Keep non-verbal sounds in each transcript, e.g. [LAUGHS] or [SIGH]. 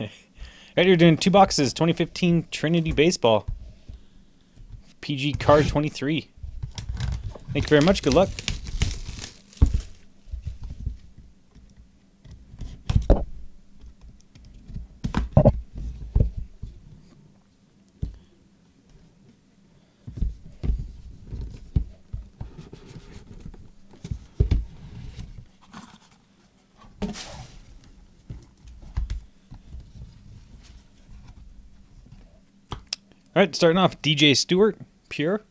[LAUGHS] right, you're doing two boxes 2015 Trinity Baseball. PG Card 23. Thank you very much. Good luck. All right, starting off, DJ Stewart, pure.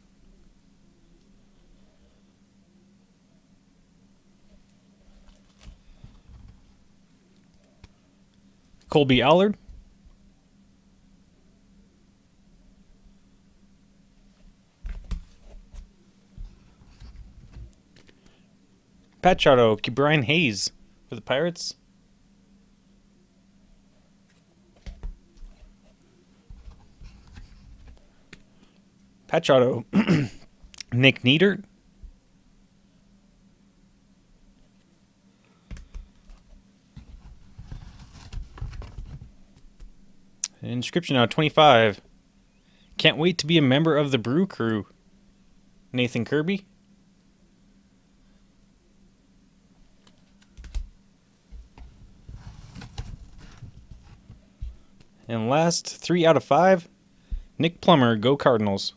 Kolby Allard. Patch Auto, Ke'Bryan Hayes for the Pirates. Patch Auto, [CLEARS THROAT] Nick Neidert. Inscription now 25. Can't wait to be a member of the Brew Crew. Nathan Kirby. And last, three out of five, Nick Plummer, Go Cardinals.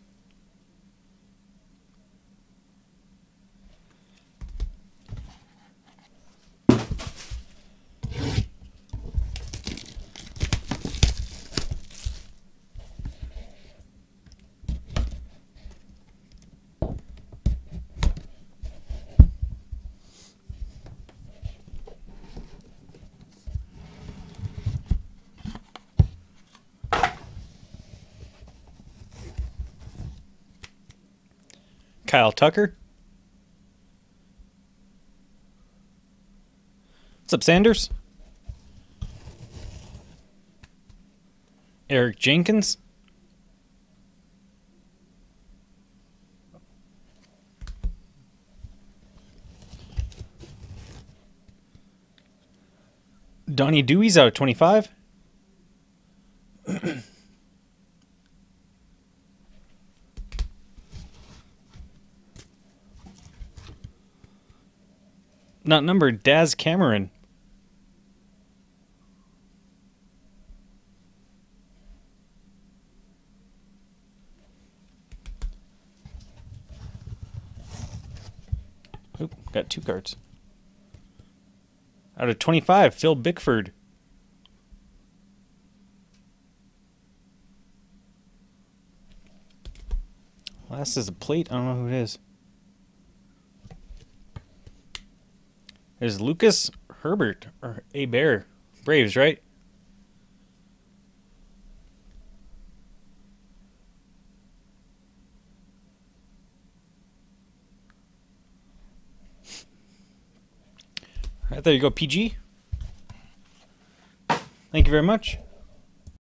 Kyle Tucker. What's up, Sanders? Eric Jenkins. Donnie Dewees out of 25. [CLEARS THROAT] Not numbered, Daz Cameron. Oop, got two cards. Out of 25, Phil Bickford. Last is a plate. I don't know who it is. There's Lucas Herbert or A Bear. Braves, right? All right, there you go, PG. Thank you very much.